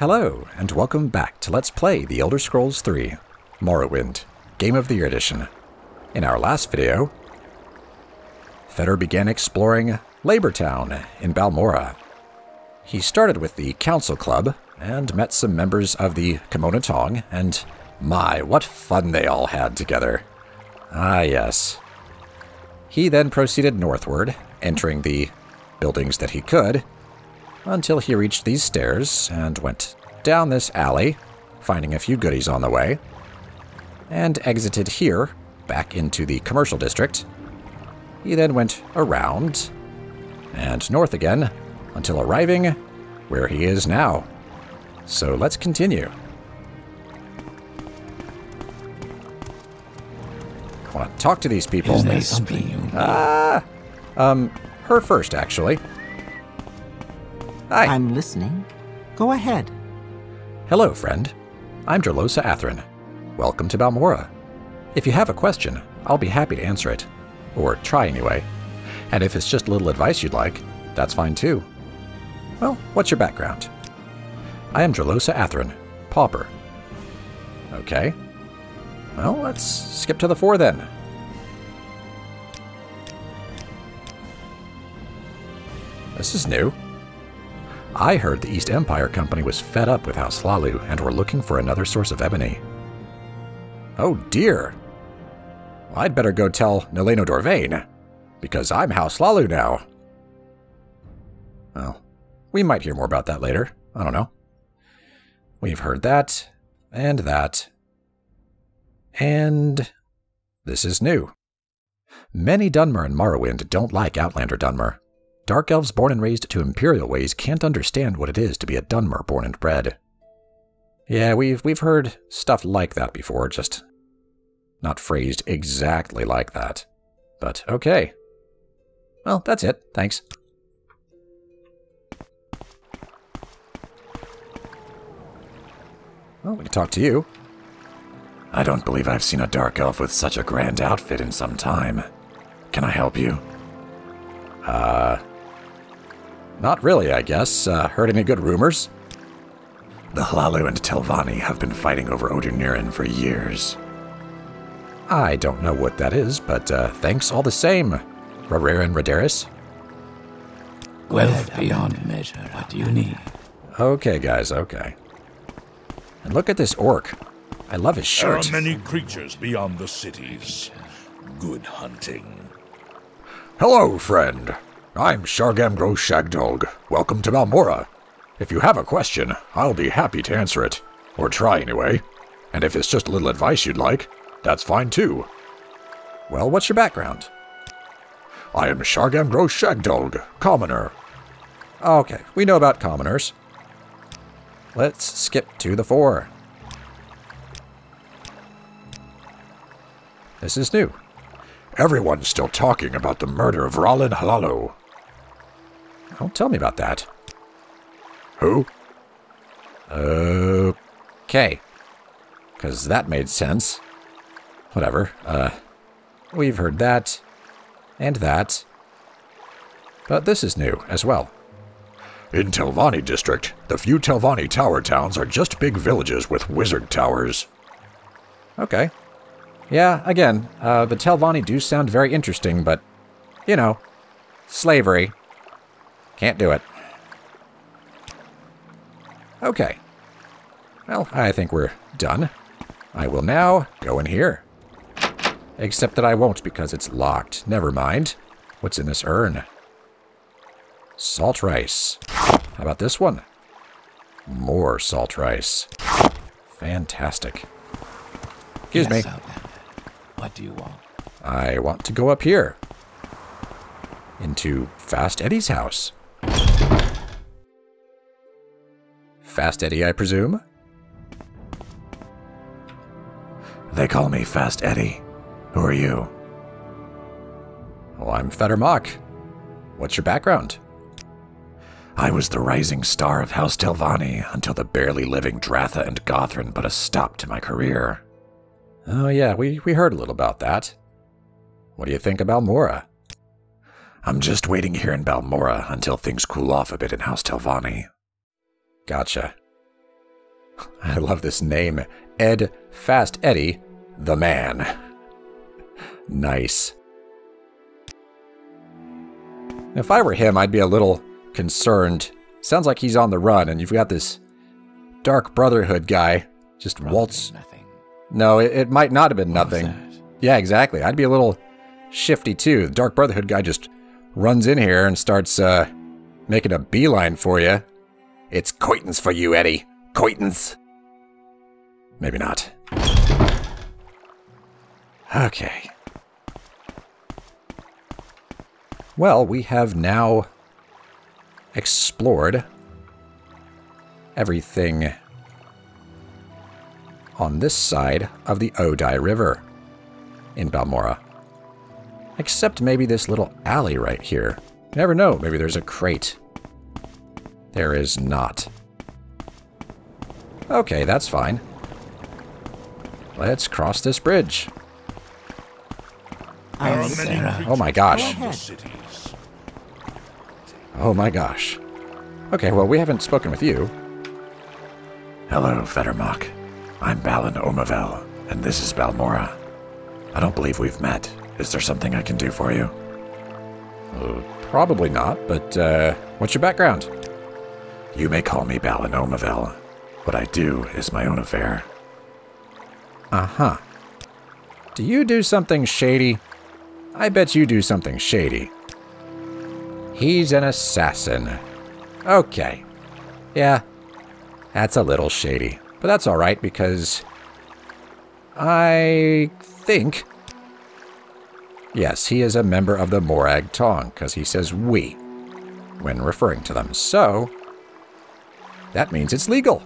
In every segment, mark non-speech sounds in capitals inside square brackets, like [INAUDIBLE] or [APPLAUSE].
Hello, and welcome back to Let's Play The Elder Scrolls 3 Morrowind, Game of the Year Edition. In our last video, Fedar began exploring Labor Town in Balmora. He started with the Council Club and met some members of the Camonna Tong, and my, what fun they all had together. Ah, yes. He then proceeded northward, entering the buildings that he could, until he reached these stairs and went down this alley, finding a few goodies on the way, and exited here, back into the commercial district. He then went around and north again until arriving where he is now. So let's continue. I want to talk to these people. Is there something you need? Ah, um, her first, actually. Hi. I'm listening. Go ahead. Hello, friend. I'm Dralosa Athren. Welcome to Balmora. If you have a question, I'll be happy to answer it. Or try anyway. And if it's just a little advice you'd like, that's fine too. Well, what's your background? I am Dralosa Athren, pauper. Okay. Well, let's skip to the four then. This is new. I heard the East Empire Company was fed up with House Hlaalu and were looking for another source of ebony. Oh dear. I'd better go tell Nileno Dorvayn, because I'm House Hlaalu now. Well, we might hear more about that later. I don't know. We've heard that, and that, and this is new. Many Dunmer and Morrowind don't like Outlander Dunmer. Dark elves born and raised to Imperial ways can't understand what it is to be a Dunmer born and bred. Yeah, we've we've heard stuff like that before, just not phrased exactly like that. But okay. Well, that's it. Thanks. Well, we can talk to you. I don't believe I've seen a dark elf with such a grand outfit in some time. Can I help you? Uh, not really, I guess. Uh, heard any good rumors? The Hlaalu and Telvanni have been fighting over Odirniran for years. I don't know what that is, but uh, thanks all the same, Rararyn Radarys. Wealth beyond measure. What do you need? Okay, guys, okay. And look at this orc. I love his shirt. There are shirt. many creatures beyond the cities. Good hunting. Hello, friend. I'm Shargamgro Shagdolg. Welcome to Balmora. If you have a question, I'll be happy to answer it. Or try anyway. And if it's just a little advice you'd like, that's fine too. Well, what's your background? I am Shargamgro Shagdolg, commoner. Okay, we know about commoners. Let's skip to the four. This is new. Everyone's still talking about the murder of Ralen Hlaalo. Oh, tell me about that. Who? Okay. Because that made sense. Whatever. Uh, we've heard that. And that. But this is new as well. In Telvanni district, the few Telvanni tower towns are just big villages with wizard towers. Okay. Yeah, again, uh, the Telvanni do sound very interesting, but, you know, slavery. Can't do it. Okay. Well, I think we're done. I will now go in here. Except that I won't because it's locked. Never mind. What's in this urn? Salt rice. How about this one? More salt rice. Fantastic. Excuse yes, me. What do you want? I want to go up here. Into Fast Eddie's house. Fast Eddie, I presume? They call me Fast Eddie. Who are you? Oh, I'm Fedar Mock. What's your background? I was the rising star of House Telvanni until the barely living Dratha and Gothren put a stop to my career. Oh, yeah, we, we heard a little about that. What do you think about Mora? I'm just waiting here in Balmora until things cool off a bit in House Telvanni. Gotcha. I love this name. Ed Fast Eddie, the man. Nice. If I were him, I'd be a little concerned. Sounds like he's on the run, and you've got this Dark Brotherhood guy just waltz. Nothing. No, it, it might not have been What nothing. Yeah, exactly. I'd be a little shifty too. The Dark Brotherhood guy just runs in here and starts uh, making a beeline for you. It's Coitons for you, Eddie. Coitons. Maybe not. Okay. Well, we have now explored everything on this side of the Odai River in Balmora. Except maybe this little alley right here. Never know, maybe there's a crate. There is not. Okay, that's fine. Let's cross this bridge. I'm many Sarah. creatures Oh my gosh. around the ahead. cities. Oh my gosh. Okay, well, we haven't spoken with you. Hello, Fettermock. I'm Balin Omavel, and this is Balmora. I don't believe we've met. Is there something I can do for you? Uh, probably not, but uh, what's your background? You may call me Balinomavel. What I do is my own affair. Uh huh. Do you do something shady? I bet you do something shady. He's an assassin. Okay. Yeah, that's a little shady. But that's alright because. I think. Yes, he is a member of the Morag Tong because he says we when referring to them. So. That means it's legal.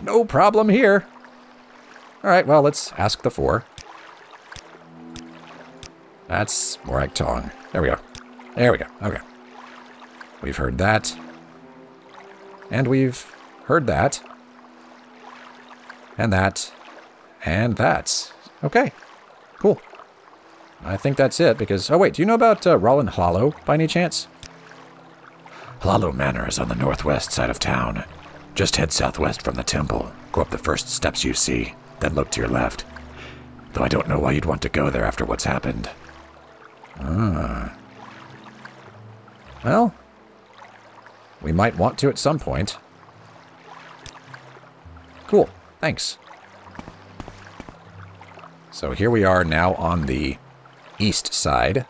No problem here. Alright, well, let's ask the four. That's Morag Tong. There we go. There we go. Okay. We've heard that. And we've heard that. And that. And that. Okay. Cool. I think that's it because. Oh, wait. Do you know about uh, Hlaalo by any chance? Hlaalo Manor is on the northwest side of town. Just head southwest from the temple. Go up the first steps you see, then look to your left. Though I don't know why you'd want to go there after what's happened. Ah. Well, we might want to at some point. Cool. Thanks. So here we are now on the east side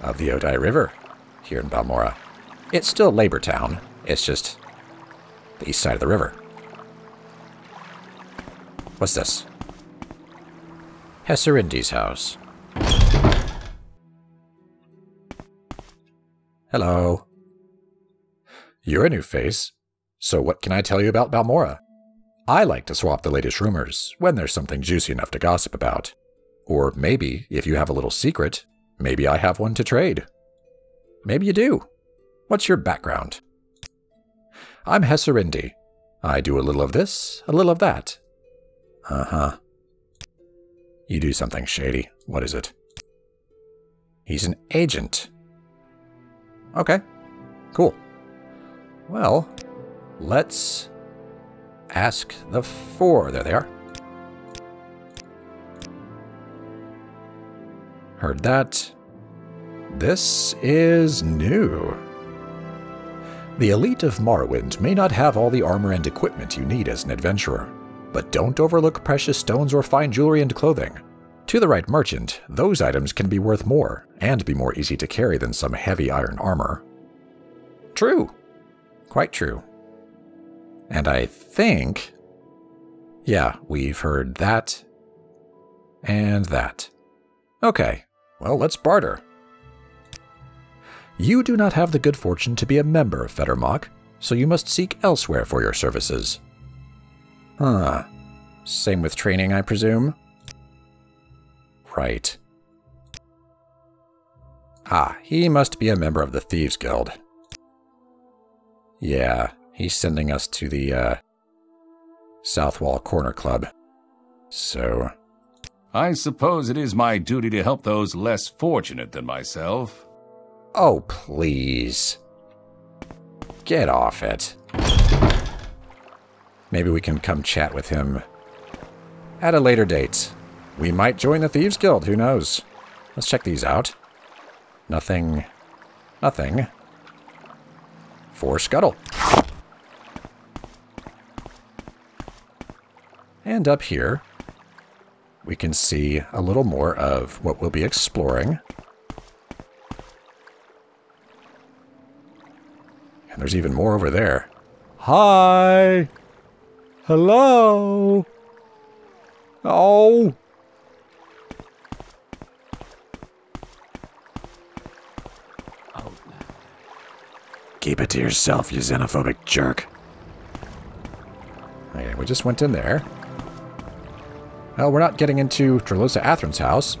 of the Odai River here in Balmora. It's still Labor Town. It's just the east side of the river. What's this? Hesserindi's house. Hello. You're a new face. So what can I tell you about Balmora? I like to swap the latest rumors when there's something juicy enough to gossip about. Or maybe, if you have a little secret, maybe I have one to trade. Maybe you do. What's your background? I'm Hesserindi. I do a little of this, a little of that. Uh huh. You do something shady. What is it? He's an agent. Okay. Cool. Well, let's ask the four. There they are. Heard that. This is new. The elite of Morrowind may not have all the armor and equipment you need as an adventurer, but don't overlook precious stones or fine jewelry and clothing. To the right merchant, those items can be worth more and be more easy to carry than some heavy iron armor. True. Quite true. And I think. Yeah, we've heard that. And that. Okay, well, let's barter. You do not have the good fortune to be a member of Fettermock, so you must seek elsewhere for your services. Huh. Same with training, I presume? Right. Ah, he must be a member of the Thieves Guild. Yeah, he's sending us to the, uh, Southwall Corner Club. So, I suppose it is my duty to help those less fortunate than myself. Oh please. Get off it. Maybe we can come chat with him at a later date. We might join the Thieves Guild, who knows? Let's check these out. Nothing. Nothing. For Scuttle. And up here, we can see a little more of what we'll be exploring. And there's even more over there. Hi! Hello? Oh! Keep it to yourself, you xenophobic jerk. Okay, we just went in there. Well, we're not getting into Dralosa Athren's house.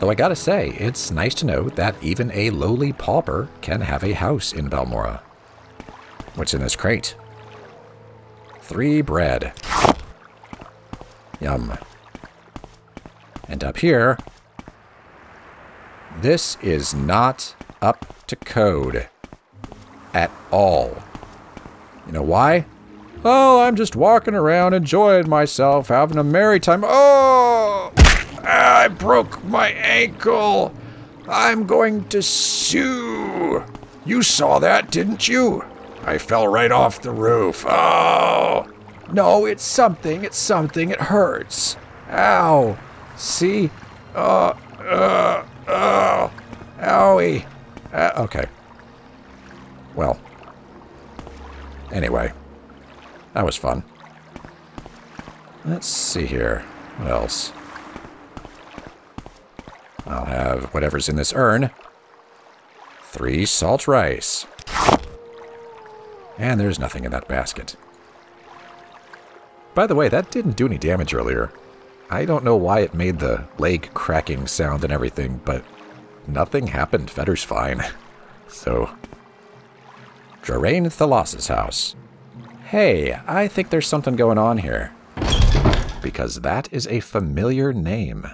Though I gotta say, it's nice to know that even a lowly pauper can have a house in Balmora. What's in this crate? Three bread. Yum. And up here, this is not up to code at all. You know why? Oh, I'm just walking around enjoying myself, having a merry time. Oh! I broke my ankle. I'm going to sue. You saw that, didn't you? I fell right off the roof. Oh! No, it's something. It's something. It hurts. Ow. See? Uh, uh, uh. Owie. Uh, okay. Well. Anyway. That was fun. Let's see here. What else? I'll have whatever's in this urn. Three salt rice. And there's nothing in that basket. By the way, that didn't do any damage earlier. I don't know why it made the leg cracking sound and everything, but nothing happened. Fetter's fine. [LAUGHS] So, Drarayne Thelas's house. Hey, I think there's something going on here. Because that is a familiar name.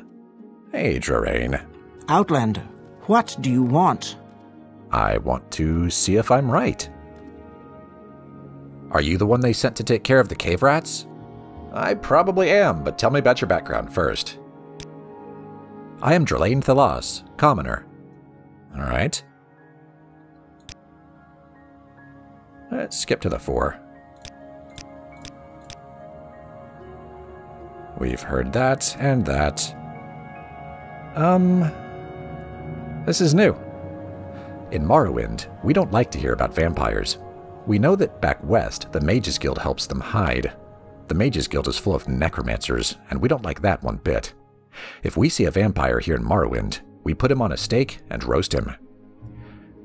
Hey, Drarayne. Outlander, what do you want? I want to see if I'm right. Are you the one they sent to take care of the cave rats? I probably am, but tell me about your background first. I am Drarayne Thelas, commoner. Alright. Let's skip to the four. We've heard that and that. Um, this is new. In Morrowind, we don't like to hear about vampires. We know that back west, the Mages Guild helps them hide. The Mages Guild is full of necromancers, and we don't like that one bit. If we see a vampire here in Morrowind, we put him on a stake and roast him.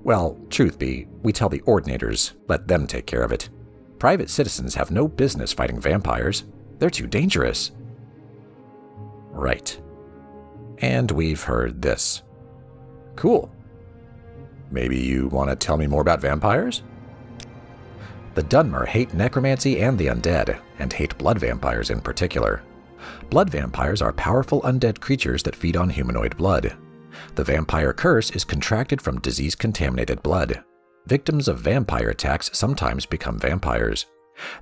Well, truth be, we tell the Ordinators, let them take care of it. Private citizens have no business fighting vampires. They're too dangerous. Right. And we've heard this. Cool. Maybe you want to tell me more about vampires? The Dunmer hate necromancy and the undead, and hate blood vampires in particular. Blood vampires are powerful undead creatures that feed on humanoid blood. The vampire curse is contracted from disease contaminated blood. Victims of vampire attacks sometimes become vampires.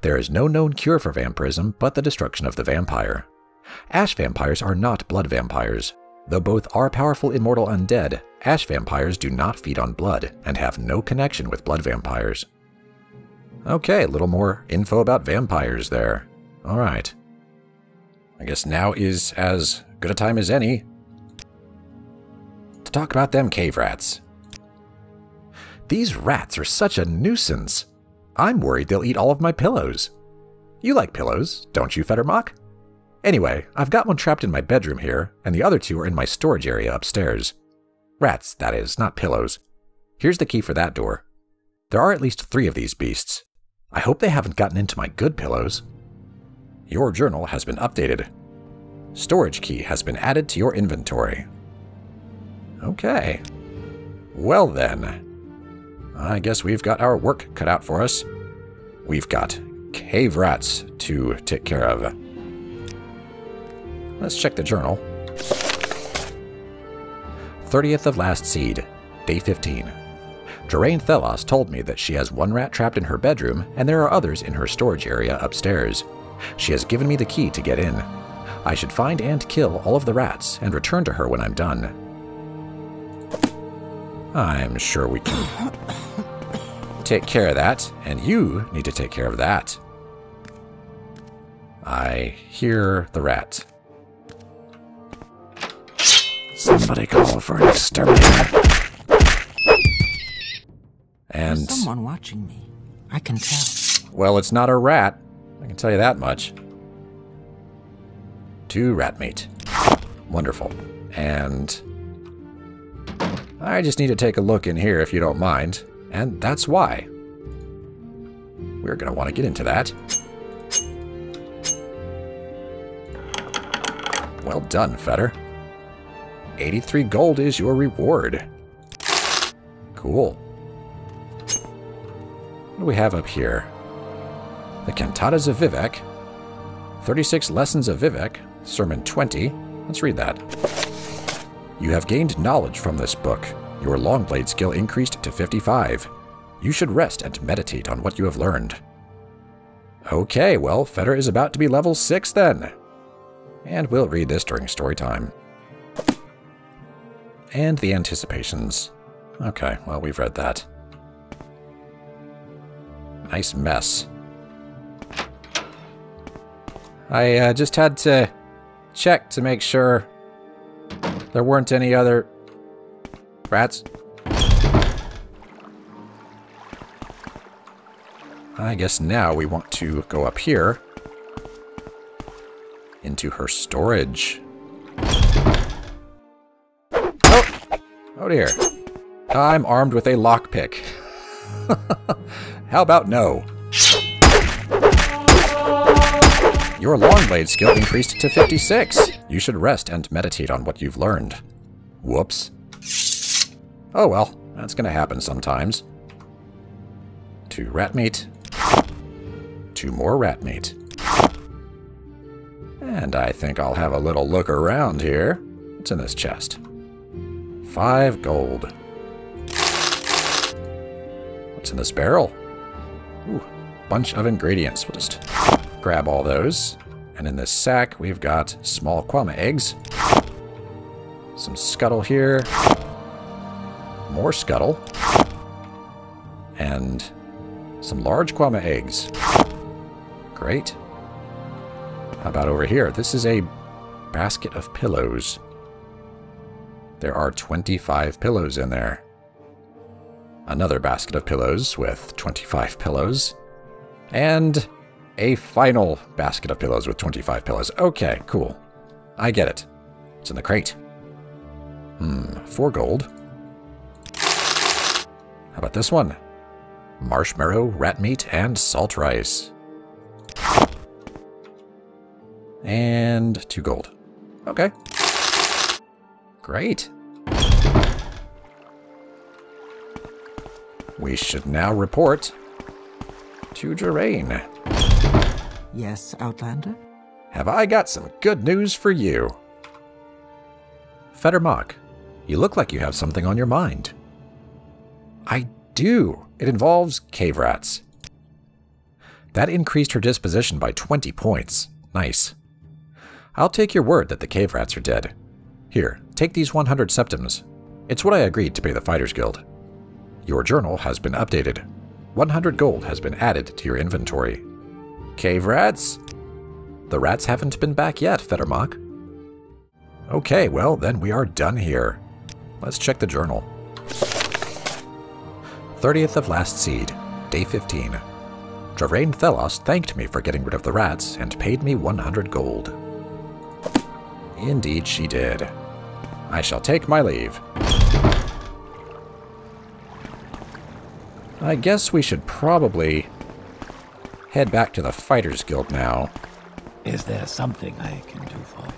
There is no known cure for vampirism but the destruction of the vampire. Ash vampires are not blood vampires. Though both are powerful immortal undead, ash vampires do not feed on blood and have no connection with blood vampires. Okay, a little more info about vampires there. Alright. I guess now is as good a time as any to talk about them cave rats. These rats are such a nuisance. I'm worried they'll eat all of my pillows. You like pillows, don't you, Fettermock? Anyway, I've got one trapped in my bedroom here, and the other two are in my storage area upstairs. Rats, that is, not pillows. Here's the key for that door. There are at least three of these beasts. I hope they haven't gotten into my good pillows. Your journal has been updated. Storage key has been added to your inventory. Okay. Well then. I guess we've got our work cut out for us. We've got cave rats to take care of. Let's check the journal. 30th of last seed, day 15. Drarayne Thelas told me that she has one rat trapped in her bedroom and there are others in her storage area upstairs. She has given me the key to get in. I should find and kill all of the rats and return to her when I'm done. I'm sure we can take care of that, and you need to take care of that. I hear the rat. Somebody call for an exterminator. And, There's someone watching me. I can tell. well, it's not a rat. I can tell you that much. Two rat meat. Wonderful. And I just need to take a look in here if you don't mind. And that's why. We're going to want to get into that. Well done, Fetter. 83 gold is your reward. Cool. What do we have up here? The Cantatas of Vivec. 36 Lessons of Vivec. Sermon 20. Let's read that. You have gained knowledge from this book. Your Longblade skill increased to 55. You should rest and meditate on what you have learned. Okay, well, Fetter is about to be level 6 then. And we'll read this during story time. And the anticipations. Okay, well, we've read that. Nice mess. I uh, just had to check to make sure there weren't any other rats. I guess now we want to go up here into her storage. Oh dear. I'm armed with a lockpick. [LAUGHS] How about no? Your Longblade skill increased to 56. You should rest and meditate on what you've learned. Whoops. Oh well, that's gonna happen sometimes. Two rat meat. Two more rat meat. And I think I'll have a little look around here. What's in this chest? Five gold. What's in this barrel? Ooh, bunch of ingredients. We'll just grab all those. And in this sack, we've got small kwama eggs. Some scuttle here. More scuttle. And some large kwama eggs. Great. How about over here? This is a basket of pillows. There are 25 pillows in there. Another basket of pillows with 25 pillows. And a final basket of pillows with 25 pillows. Okay, cool. I get it. It's in the crate. Hmm, four gold. How about this one? Marshmallow, rat meat, and salt rice. And two gold. Okay. Great. We should now report to Jerain. Yes, Outlander? Have I got some good news for you? Fettermock, you look like you have something on your mind. I do. It involves cave rats. That increased her disposition by 20 points. Nice. I'll take your word that the cave rats are dead. Here, take these 100 septims. It's what I agreed to pay the Fighters Guild. Your journal has been updated. 100 gold has been added to your inventory. Cave rats? The rats haven't been back yet, Fettermock. Okay, well, then we are done here. Let's check the journal. 30th of last seed, day 15. Drarayne Thelas thanked me for getting rid of the rats and paid me 100 gold. Indeed, she did. I shall take my leave. I guess we should probably head back to the Fighters Guild now, Is there something I can do for you?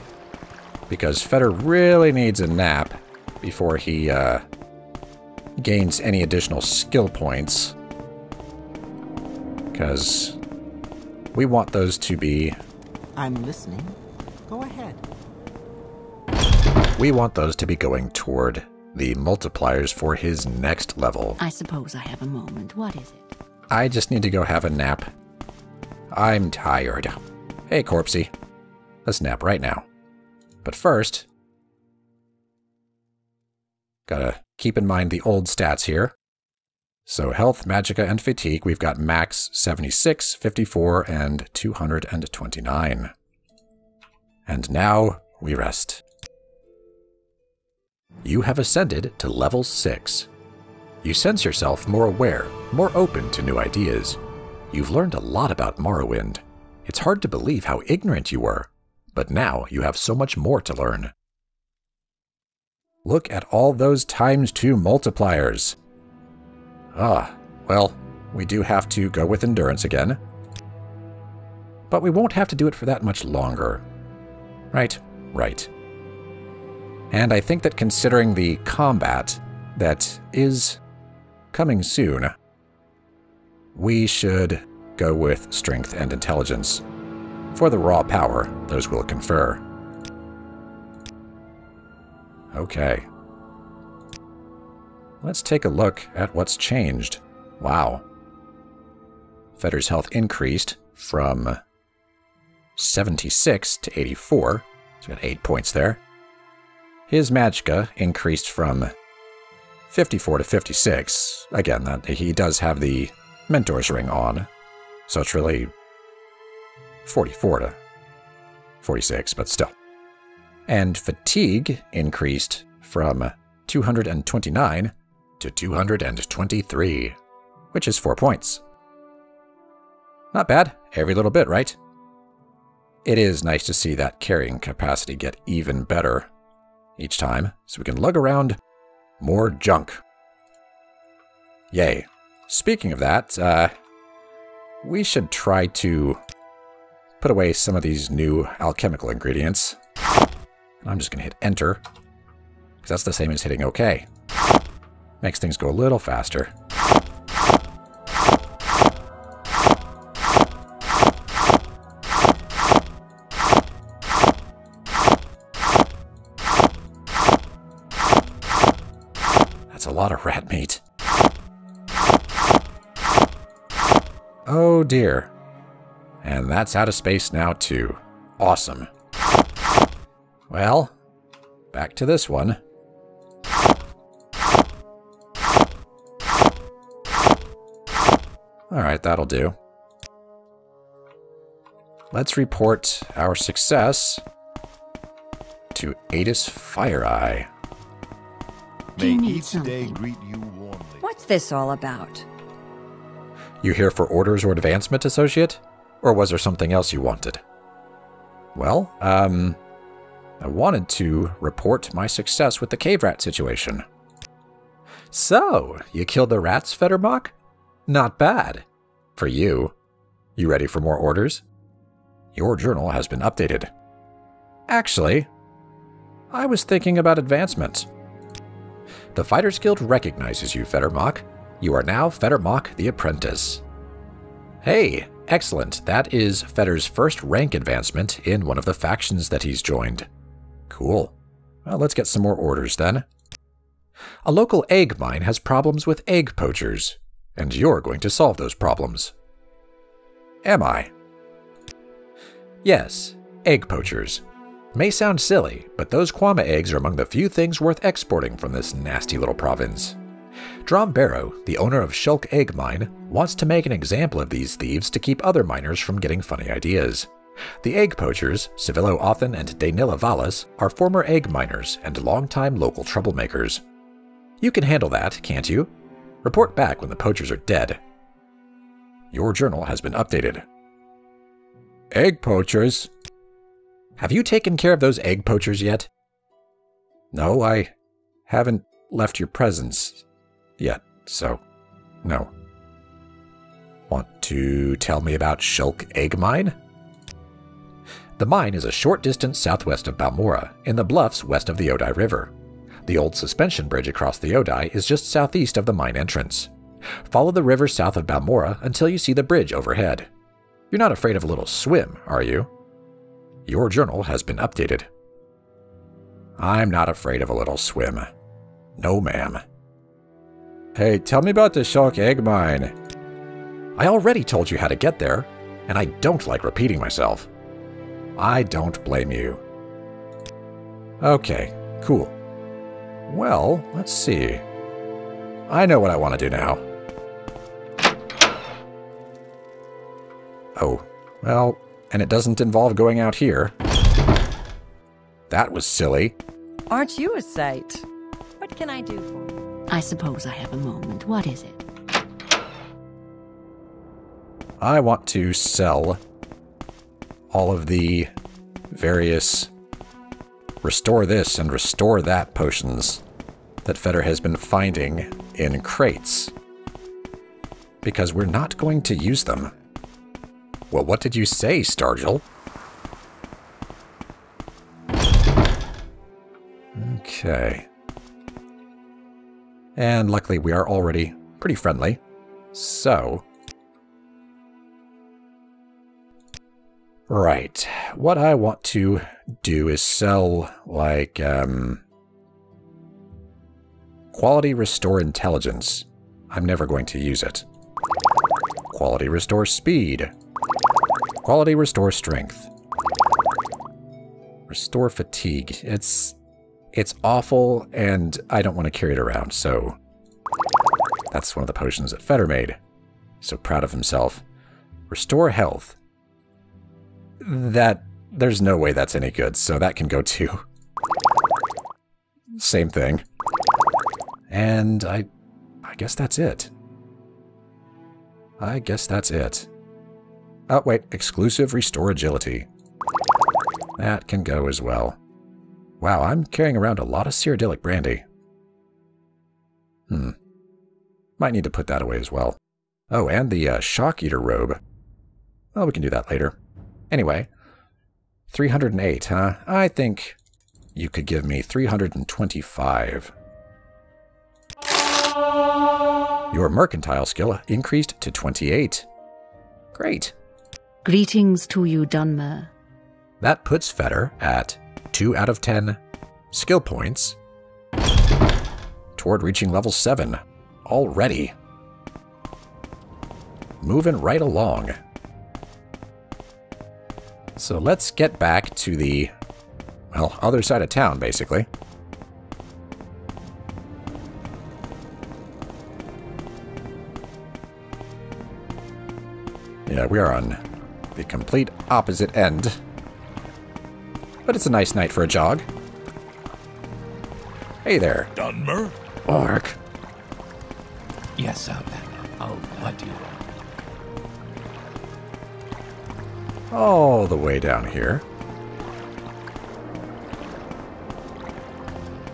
because Fetter really needs a nap before he uh, gains any additional skill points. Because we want those to be I'm listening. Go ahead. We want those to be going toward the multipliers for his next level. I suppose I have a moment. What is it? I just need to go have a nap. I'm tired. Hey, Corpsey. Let's nap right now. But first, gotta keep in mind the old stats here. So health, magicka, and fatigue, we've got max 76, 54, and 229. And now we rest. You have ascended to level 6. You sense yourself more aware, more open to new ideas. You've learned a lot about Morrowind. It's hard to believe how ignorant you were, but now you have so much more to learn. Look at all those times 2 multipliers. Ah, well, we do have to go with endurance again. But we won't have to do it for that much longer. Right, right. And I think that considering the combat that is coming soon, we should go with strength and intelligence. For the raw power, those will confer. Okay. Let's take a look at what's changed. Wow. Fetter's health increased from 76 to 84. He's got 8 points there. His magicka increased from 54 to 56. Again, that he does have the Mentor's Ring on, so it's really 44 to 46, but still. And fatigue increased from 229 to 223, which is 4 points. Not bad, every little bit, right? It is nice to see that carrying capacity get even better each time, so we can lug around more junk. Yay. Speaking of that, uh, we should try to put away some of these new alchemical ingredients. I'm just going to hit enter, because that's the same as hitting OK. Makes things go a little faster. Dear. And that's out of space now too. Awesome. Well, back to this one. Alright, that'll do. Let's report our success to Eydis Fire-Eye. Do you May need each day something? greet you warmly. What's this all about? You here for orders or advancement, associate? Or was there something else you wanted? Well, um, I wanted to report my success with the cave rat situation. So, you killed the rats, Fettermock? Not bad. For you. You ready for more orders? Your journal has been updated. Actually, I was thinking about advancement. The Fighters Guild recognizes you, Fettermock. You are now Fettermock the Apprentice. Hey, excellent. That is Fetter's first rank advancement in one of the factions that he's joined. Cool. Well, let's get some more orders then. A local egg mine has problems with egg poachers, and you're going to solve those problems. Am I? Yes, egg poachers. May sound silly, but those Kwama eggs are among the few things worth exporting from this nasty little province. Drom Barrow, the owner of Shulk Egg Mine, wants to make an example of these thieves to keep other miners from getting funny ideas. The egg poachers, Sevilo Othan and Daynila Valas, are former egg miners and longtime local troublemakers. You can handle that, can't you? Report back when the poachers are dead. Your journal has been updated. Egg poachers? Have you taken care of those egg poachers yet? No, I haven't left your presence yet, so no. Want to tell me about Shulk Egg Mine? The mine is a short distance southwest of Balmora, in the bluffs west of the Odai River. The old suspension bridge across the Odai is just southeast of the mine entrance. Follow the river south of Balmora until you see the bridge overhead. You're not afraid of a little swim, are you? Your journal has been updated. I'm not afraid of a little swim. No, ma'am. Hey, tell me about the Shulk Egg Mine. I already told you how to get there, and I don't like repeating myself. I don't blame you. Okay, cool. Well, let's see. I know what I want to do now. Oh, well, and it doesn't involve going out here. That was silly. Aren't you a sight? What can I do for you? I suppose I have a moment. What is it? I want to sell all of the various restore this and restore that potions that Fedar has been finding in crates. Because we're not going to use them. Well, what did you say, Stargel? Okay. And luckily we are already pretty friendly. So... Right. What I want to do is sell, like, um... Quality Restore Intelligence. I'm never going to use it. Quality Restore Speed. Quality Restore Strength. Restore Fatigue. It's... It's awful, and I don't want to carry it around, so... That's one of the potions that Fedar made. So proud of himself. Restore Health. That... There's no way that's any good, so that can go too. Same thing. And I... I guess that's it. I guess that's it. Oh, wait. Exclusive Restore Agility. That can go as well. Wow, I'm carrying around a lot of Cyrodiilic brandy. Hmm. Might need to put that away as well. Oh, and the uh, Shock Eater robe. Well, we can do that later. Anyway, 308, huh? I think you could give me 325. Your mercantile skill increased to 28. Great. Greetings to you, Dunmer. That puts Fetter at 2 out of 10 skill points toward reaching level 7 already. Moving right along. So let's get back to the, well, other side of town, basically. Yeah, we are on the complete opposite end. But it's a nice night for a jog. Hey there, Dunmer? Orc. Yes, Outlander. Oh, what do you want? All the way down here.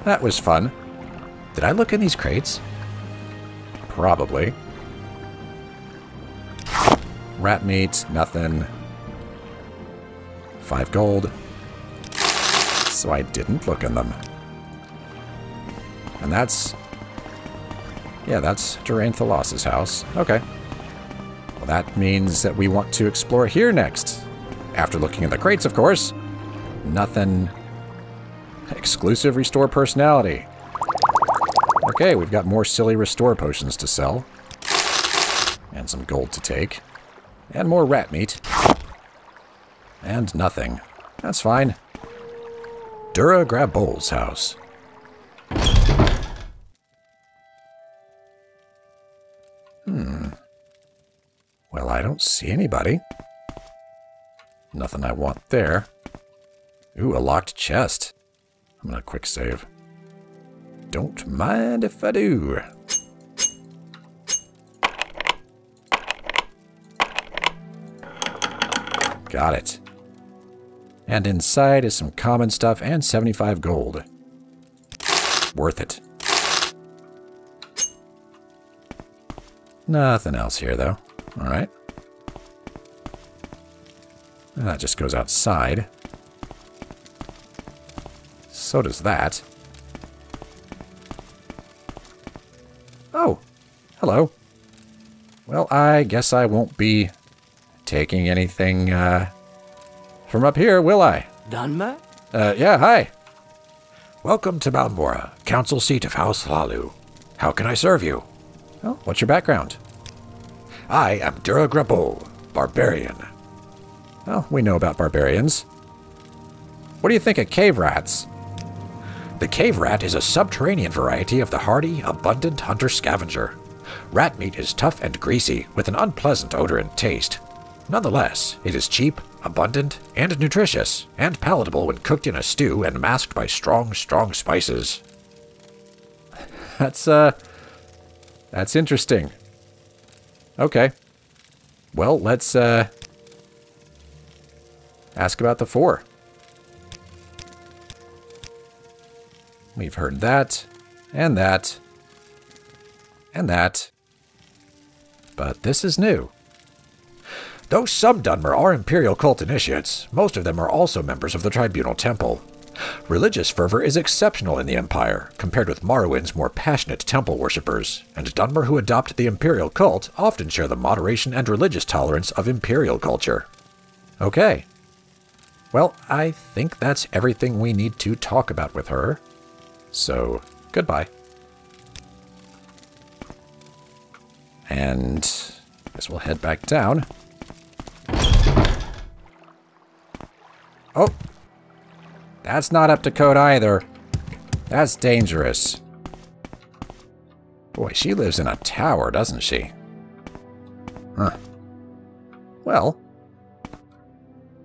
That was fun. Did I look in these crates? Probably. Rat meat, nothing. Five gold. So I didn't look in them. And that's... Yeah, that's Drarayne Thelas' house. Okay. Well, that means that we want to explore here next. After looking in the crates, of course. Nothing... Exclusive restore personality. Okay, we've got more silly restore potions to sell. And some gold to take. And more rat meat. And nothing. That's fine. Dura gra-Bol's house. Hmm. Well, I don't see anybody. Nothing I want there. Ooh, a locked chest. I'm gonna quick save. Don't mind if I do. Got it. And inside is some common stuff and 75 gold. Worth it. Nothing else here, though. Alright. That just goes outside. So does that. Oh, hello. Well, I guess I won't be taking anything uh, from up here, will I? Dunmer? Uh, yeah, hi. Welcome to Balmora, council seat of House Hlaalu. How can I serve you? Oh, what's your background? I am Dura gra-Bol, barbarian. Oh, we know about barbarians. What do you think of cave rats? The cave rat is a subterranean variety of the hardy, abundant hunter scavenger. Rat meat is tough and greasy, with an unpleasant odor and taste. Nonetheless, it is cheap, abundant, and nutritious, and palatable when cooked in a stew and masked by strong, strong spices. That's, uh. That's interesting. Okay. Well, let's, uh. Ask about the four. We've heard that, and that, and that. But this is new. Though some Dunmer are Imperial cult initiates, most of them are also members of the Tribunal Temple. Religious fervor is exceptional in the Empire, compared with Morrowind's more passionate temple worshippers, and Dunmer who adopt the Imperial cult often share the moderation and religious tolerance of Imperial culture. Okay. Well, I think that's everything we need to talk about with her. So, goodbye. And guess we'll head back down. Oh! That's not up to code either. That's dangerous. Boy, she lives in a tower, doesn't she? Huh. Well,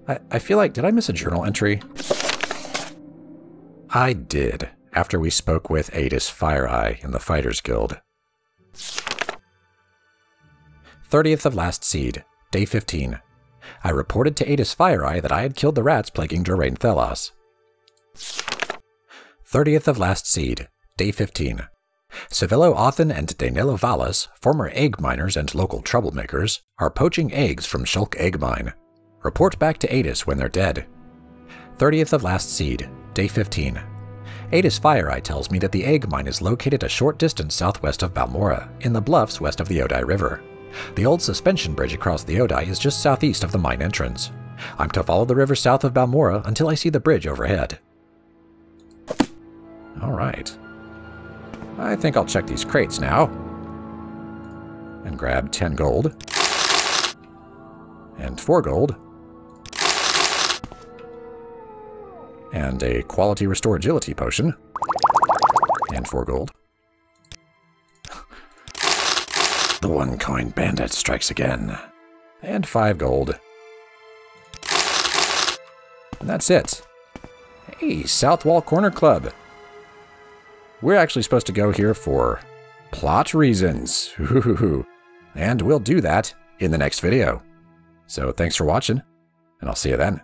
I, I feel like, did I miss a journal entry? I did, after we spoke with Eydis Fire-Eye in the Fighters Guild. 30th of last seed, day 15. I reported to Eydis Fire-Eye that I had killed the rats plaguing Drarayne Thelas. 30th of last seed, day 15. Sevilo Othan and Daynila Valas, former egg miners and local troublemakers, are poaching eggs from Shulk Egg Mine. Report back to Eydis when they're dead. 30th of last seed, day 15. Eydis Fire-Eye tells me that the egg mine is located a short distance southwest of Balmora, in the bluffs west of the Odai River. The old suspension bridge across the Odai is just southeast of the mine entrance. I'm to follow the river south of Balmora until I see the bridge overhead. Alright. I think I'll check these crates now. And grab 10 gold. And 4 gold. And a quality restore agility potion. And 4 gold. The one coin bandit strikes again. And 5 gold. And that's it. Hey, South Wall Corner Club. We're actually supposed to go here for plot reasons. [LAUGHS] and we'll do that in the next video. So thanks for watching, and I'll see you then.